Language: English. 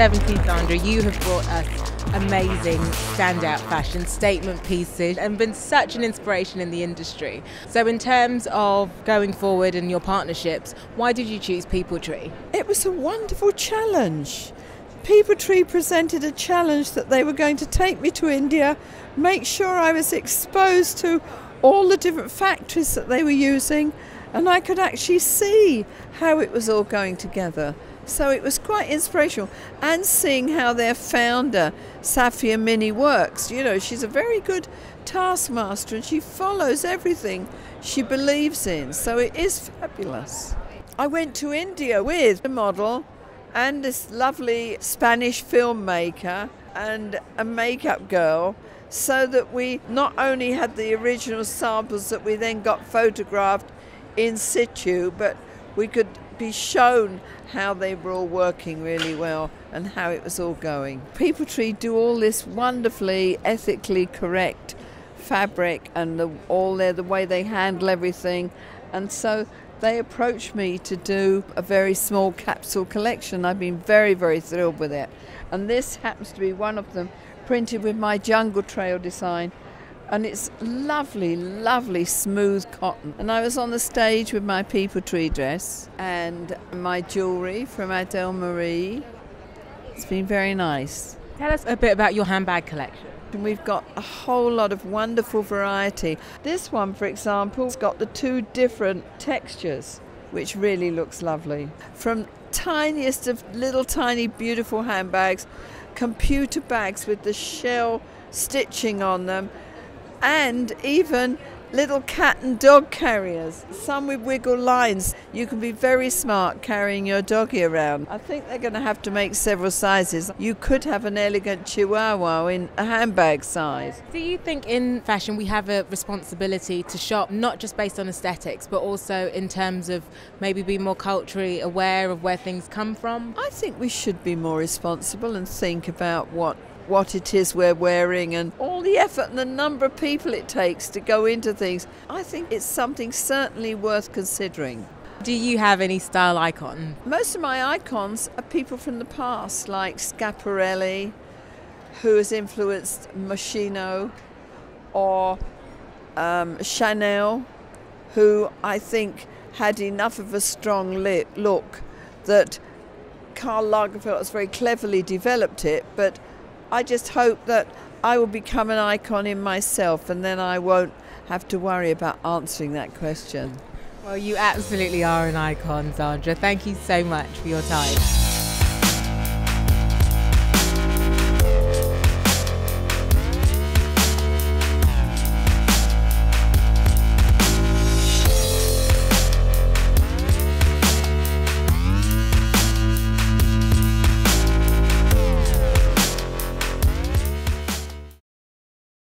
70s, Zandra, you have brought us amazing standout fashion statement pieces and been such an inspiration in the industry. So, in terms of going forward and your partnerships, why did you choose People Tree? It was a wonderful challenge. People Tree presented a challenge that they were going to take me to India, make sure I was exposed to all the different factories that they were using, and I could actually see how it was all going together. So it was quite inspirational. And seeing how their founder, Safia Minney, works. You know, she's a very good taskmaster and she follows everything she believes in. So it is fabulous. I went to India with a model and this lovely Spanish filmmaker and a makeup girl so that we not only had the original samples that we then got photographed in situ, but we could be shown how they were all working really well and how it was all going. People Tree do all this wonderfully ethically correct fabric and the, all their, the way they handle everything. And so they approached me to do a very small capsule collection. I've been very, very thrilled with it. And this happens to be one of them, printed with my jungle trail design and it's lovely, lovely smooth cotton. And I was on the stage with my people tree dress and my jewellery from Adele Marie. It's been very nice. Tell us a bit about your handbag collection. We've got a whole lot of wonderful variety. This one, for example, has got the two different textures, which really looks lovely. From tiniest of little tiny beautiful handbags, computer bags with the shell stitching on them, and even little cat and dog carriers, some with wiggle lines. You can be very smart carrying your doggy around. I think they're going to have to make several sizes. You could have an elegant chihuahua in a handbag size. Do you think in fashion we have a responsibility to shop not just based on aesthetics, but also in terms of maybe be more culturally aware of where things come from? I think we should be more responsible and think about what what it is we're wearing and all the effort and the number of people it takes to go into things. I think it's something certainly worth considering. Do you have any style icon? Most of my icons are people from the past, like Schiaparelli, who has influenced Moschino, or um, Chanel, who I think had enough of a strong look that Karl Lagerfeld has very cleverly developed it, but I just hope that I will become an icon in myself and then I won't have to worry about answering that question. Well, you absolutely are an icon, Zandra. Thank you so much for your time.